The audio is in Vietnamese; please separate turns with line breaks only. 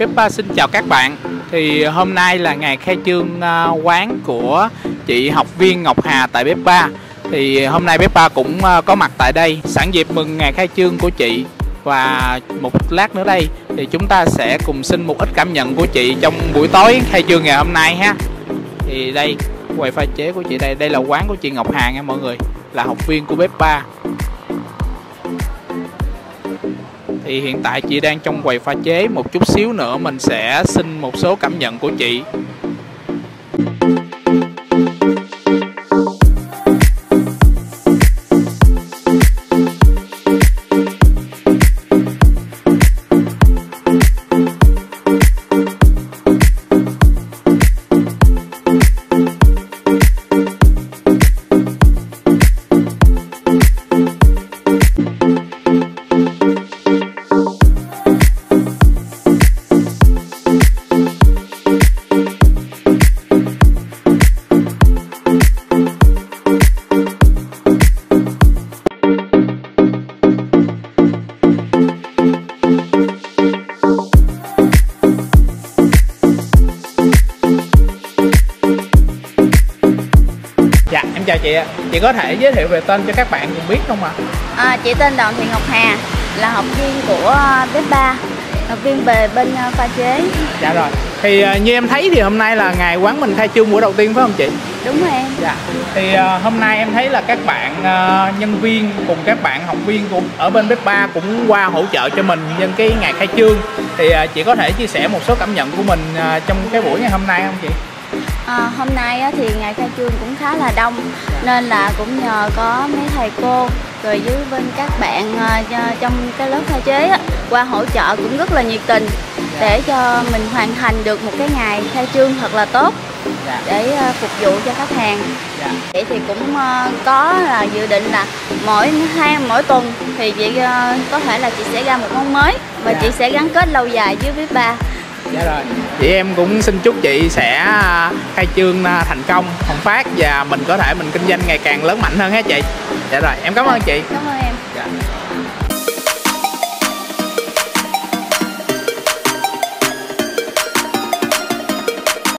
Peppa, xin chào các bạn. Thì hôm nay là ngày khai trương à, quán của chị học viên Ngọc Hà tại Peppa. Thì hôm nay Peppa cũng à, có mặt tại đây. Sẵn dịp mừng ngày khai trương của chị. Và một lát nữa đây, thì chúng ta sẽ cùng xin một ít cảm nhận của chị trong buổi tối khai trương ngày hôm nay ha. Thì đây, quầy pha chế của chị đây. Đây là quán của chị Ngọc Hà nha mọi người. Là học viên của Peppa. Thì hiện tại chị đang trong quầy pha chế, một chút xíu nữa mình sẽ xin một số cảm nhận của chị. Em chào chị ạ Chị có thể giới thiệu về tên cho các bạn cùng biết không ạ?
À, chị tên Đoàn Thị Ngọc Hà là học viên của bếp 3 học viên về bên ờ, pha chế
Dạ rồi Thì ờ, như em thấy thì hôm nay là ngày quán mình khai trương buổi đầu tiên phải không chị?
đúng rồi em
Dạ Thì ờ, hôm nay em thấy là các bạn nhân viên cùng các bạn học viên cũng ở bên bếp 3 cũng qua hỗ trợ cho mình nhân cái ngày khai trương Thì chị có thể chia sẻ một số cảm nhận của mình trong cái buổi ngày hôm nay không chị?
À, hôm nay thì ngày khai trương cũng khá là đông nên là cũng nhờ có mấy thầy cô rồi với bên các bạn cho- trong cái lớp pha chế qua hỗ trợ cũng rất là nhiệt tình để cho mình hoàn thành được một cái ngày khai trương thật là tốt
Dạ
để ờ, phục vụ cho khách hàng
Dạ
Vậy thì cũng ờ, có là dự định là mỗi hai mỗi tuần thì chị có thể là chị sẽ ra một món mới và
Dạ.
chị sẽ gắn kết lâu dài với Vip 3.
Dạ rồi Chị em cũng xin chúc chị sẽ à, khai trương à, thành công, hồng phát Và mình có thể mình kinh doanh ngày càng lớn mạnh hơn ha chị Dạ rồi, em cảm ơn chị
Cảm ơn em.
dạ.